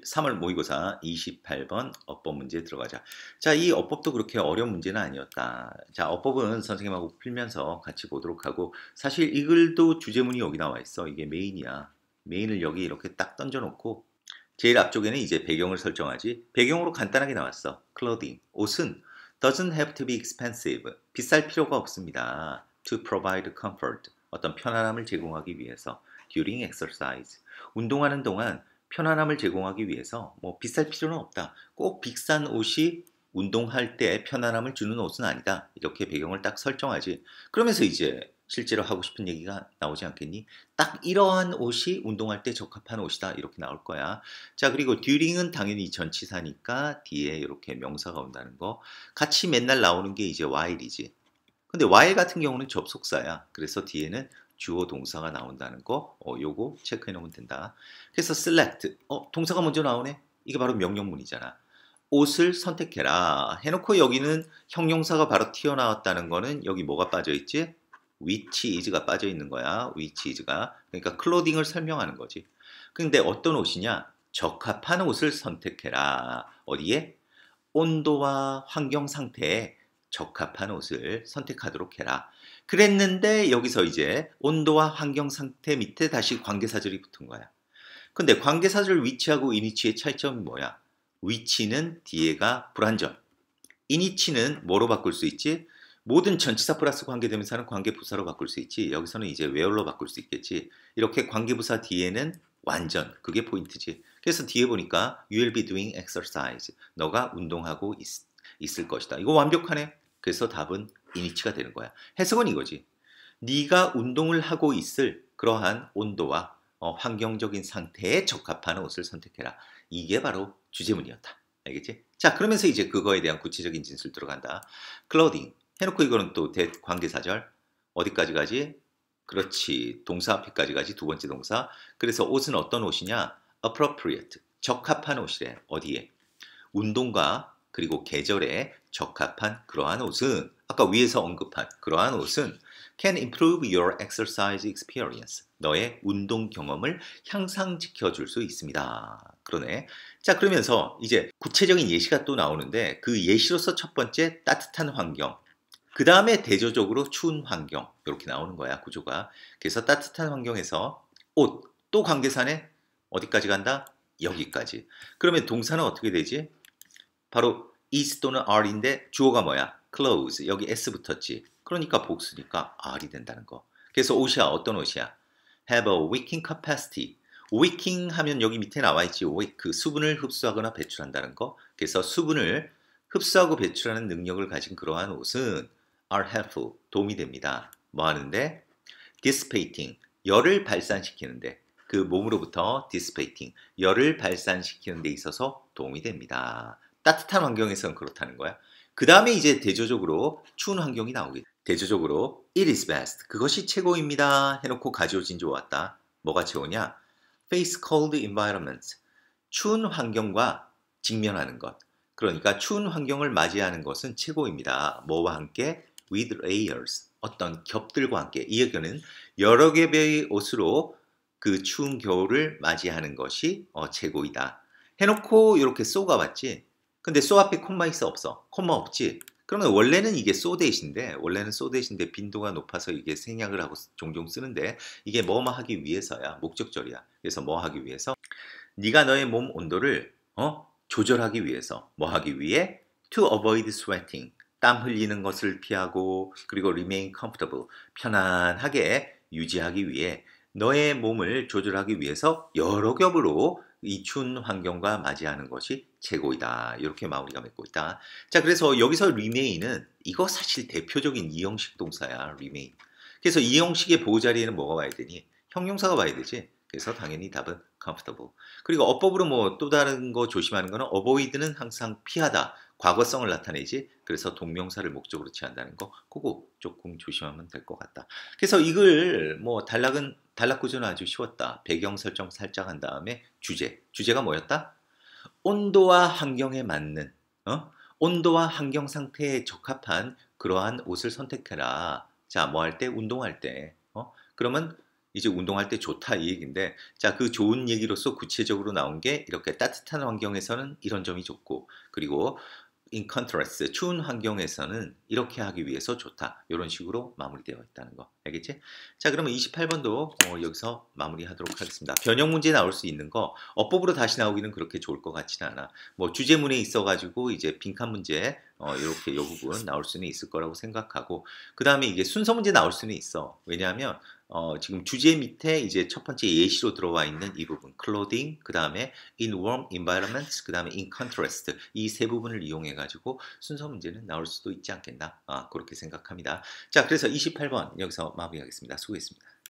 고1 3월 모의고사 28번 어법 문제 들어가자. 자, 이 어법도 그렇게 어려운 문제는 아니었다. 자, 어법은 선생님하고 풀면서 같이 보도록 하고 사실 이 글도 주제문이 여기 나와 있어. 이게 메인이야. 메인을 여기 이렇게 딱 던져놓고 제일 앞쪽에는 이제 배경을 설정하지. 배경으로 간단하게 나왔어. clothing, 옷은 doesn't have to be expensive. 비쌀 필요가 없습니다. to provide comfort. 어떤 편안함을 제공하기 위해서 during exercise. 운동하는 동안 편안함을 제공하기 위해서 뭐 비쌀 필요는 없다. 꼭 비싼 옷이 운동할 때 편안함을 주는 옷은 아니다. 이렇게 배경을 딱 설정하지. 그러면서 이제 실제로 하고 싶은 얘기가 나오지 않겠니? 딱 이러한 옷이 운동할 때 적합한 옷이다. 이렇게 나올 거야. 자, 그리고 듀링은 당연히 전치사니까 뒤에 이렇게 명사가 온다는 거. 같이 맨날 나오는 게 이제 while이지. 근데 while 같은 경우는 접속사야. 그래서 뒤에는 주어 동사가 나온다는 거, 어, 요거 체크해 놓으면 된다. 그래서 select, 어, 동사가 먼저 나오네? 이게 바로 명령문이잖아. 옷을 선택해라. 해놓고 여기는 형용사가 바로 튀어나왔다는 거는 여기 뭐가 빠져있지? which is가 빠져있는 거야. which is가. 그러니까 클로딩을 설명하는 거지. 근데 어떤 옷이냐? 적합한 옷을 선택해라. 어디에? 온도와 환경 상태에 적합한 옷을 선택하도록 해라. 그랬는데 여기서 이제 온도와 환경 상태 밑에 다시 관계사절이 붙은 거야. 근데 관계사절 which하고 in which의 차이점이 뭐야? which는 뒤에가 불완전. in which는 뭐로 바꿀 수 있지? 모든 전치사 플러스 관계대명사는 관계부사로 바꿀 수 있지. 여기서는 이제 where로 바꿀 수 있겠지. 이렇게 관계부사 뒤에는 완전. 그게 포인트지. 그래서 뒤에 보니까 you will be doing exercise. 너가 운동하고 있, 있을 것이다. 이거 완벽하네. 그래서 답은 이니치가 되는 거야. 해석은 이거지. 네가 운동을 하고 있을 그러한 온도와 어, 환경적인 상태에 적합한 옷을 선택해라. 이게 바로 주제문이었다. 알겠지? 자, 그러면서 이제 그거에 대한 구체적인 진술 들어간다. clothing. 해놓고 이거는 또 대 관계사절. 어디까지 가지? 그렇지. 동사 앞에까지 가지. 두 번째 동사. 그래서 옷은 어떤 옷이냐? appropriate. 적합한 옷이래. 어디에? 운동과 그리고 계절에 적합한 그러한 옷은 아까 위에서 언급한 그러한 옷은 can improve your exercise experience. 너의 운동 경험을 향상시켜 줄 수 있습니다. 그러네. 자, 그러면서 이제 구체적인 예시가 또 나오는데 그 예시로서 첫 번째 따뜻한 환경. 그 다음에 대조적으로 추운 환경. 이렇게 나오는 거야, 구조가. 그래서 따뜻한 환경에서 옷, 또 관계사네 어디까지 간다? 여기까지. 그러면 동사는 어떻게 되지? 바로 is 또는 are인데 주어가 뭐야? clothes. 여기 s 붙었지. 그러니까 복수니까 are이 된다는 거. 그래서 옷이야. 어떤 옷이야? have a wicking capacity. wicking 하면 여기 밑에 나와 있지. 그 수분을 흡수하거나 배출한다는 거. 그래서 수분을 흡수하고 배출하는 능력을 가진 그러한 옷은 are helpful. 도움이 됩니다. 뭐 하는데? dissipating. 열을 발산시키는데 그 몸으로부터 dissipating. 열을 발산시키는 데 있어서 도움이 됩니다. 따뜻한 환경에서는 그렇다는 거야. 그 다음에 이제 대조적으로 추운 환경이 나오게 대조적으로 it is best. 그것이 최고입니다. 해놓고 가지고 좋았다. 뭐가 최고냐? face cold environments. 추운 환경과 직면하는 것. 그러니까 추운 환경을 맞이하는 것은 최고입니다. 뭐와 함께? with layers. 어떤 겹들과 함께. 이 의견은 여러 개의 옷으로 그 추운 겨울을 맞이하는 것이 어, 최고이다. 해놓고 이렇게 쏘가 봤지. 근데 소 앞에 콤마 있어? 없어? 콤마 없지? 그러면 원래는 이게 소 대신데 원래는 소 대신데 빈도가 높아서 이게 생략을 하고 종종 쓰는데 이게 뭐뭐 하기 위해서야 목적절이야. 그래서 뭐 하기 위해서? 네가 너의 몸 온도를 어? 조절하기 위해서. 뭐 하기 위해? To avoid sweating. 땀 흘리는 것을 피하고 그리고 remain comfortable. 편안하게 유지하기 위해. 너의 몸을 조절하기 위해서 여러 겹으로 이 추운 환경과 맞이하는 것이 최고이다. 이렇게 마무리가 맺고 있다. 자, 그래서 여기서 remain은 이거 사실 대표적인 이형식 동사야, remain. 그래서 이형식의 보호자리에는 뭐가 와야 되니? 형용사가 와야 되지. 그래서 당연히 답은 comfortable. 그리고 어법으로 뭐 또 다른 거 조심하는 거는 avoid는 항상 피하다. 과거성을 나타내지. 그래서 동명사를 목적으로 취한다는 거. 그거 조금 조심하면 될 것 같다. 그래서 이걸 뭐 단락은 단락 구조는 아주 쉬웠다. 배경 설정 살짝 한 다음에 주제. 주제가 뭐였다? 온도와 환경에 맞는 어? 온도와 환경 상태에 적합한 그러한 옷을 선택해라. 자, 뭐 할 때? 운동할 때. 어? 그러면 이제 운동할 때 좋다 이 얘기인데 자 그 좋은 얘기로서 구체적으로 나온 게 이렇게 따뜻한 환경에서는 이런 점이 좋고 그리고 in contrast 추운 환경에서는 이렇게 하기 위해서 좋다 이런 식으로 마무리되어 있다는 거 알겠지? 자 그러면 28번도 어, 여기서 마무리하도록 하겠습니다. 변형 문제 나올 수 있는 거 어법으로 다시 나오기는 그렇게 좋을 것 같지는 않아. 뭐 주제문에 있어가지고 이제 빈칸 문제 어, 이렇게 이 부분 나올 수는 있을 거라고 생각하고 그 다음에 이게 순서 문제 나올 수는 있어. 왜냐하면 어, 지금 주제 밑에 이제 첫 번째 예시로 들어와 있는 이 부분, clothing, 그 다음에 in warm environments, 그 다음에 in contrast 이 세 부분을 이용해 가지고 순서 문제는 나올 수도 있지 않겠나? 아, 그렇게 생각합니다. 자, 그래서 28번 여기서 마무리하겠습니다. 수고했습니다.